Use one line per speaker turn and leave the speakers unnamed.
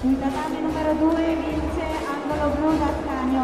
Il tatami numero 2 vince angolo blu d'Astania.